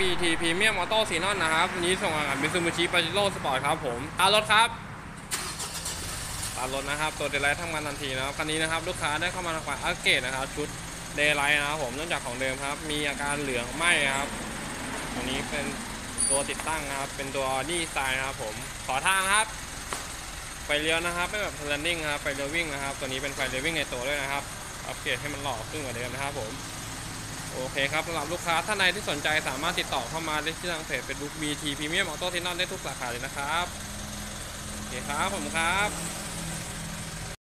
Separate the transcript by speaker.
Speaker 1: BT Premium Auto s e n o n นะครับวันนี้ส่งงานเป็น Mitsubishi Pajero Sport ครับผมตารถครับตารถนะครับ ตัว daylight ทำงานทันทีนะครับคันนี้นะครับ ลูกค้าได้เข้ามาทำการอัปเกรดนะครับ ชุด daylight นะครับผมเนื่องจากของเดิมครับ มีอาการเหลืองไหม้ครับตรงนี้เป็นตัวติดตั้งนะครับ เป็นตัวดีไซน์นะครับผมขอทางครับ ไฟเลี้ยวนะครับไม่แบบ running นะครับไฟเลี้ยววิ่งนะครับ ตัวนี้เป็นไฟเลี้ยววิ่งในตัวด้วยนะครับอัปเกรดให้มันหล่อขึ้นกว่าเดิมนะครับผม โอเคครับสำหรับลูกค้าท่านใดที่สนใจสามารถติดต่อเข้ามาได้ที่ทางเพจเฟซบุ๊ก BT Premium Auto Xenon ได้ทุกสาขาเลยนะครับ โอเคครับผมครับ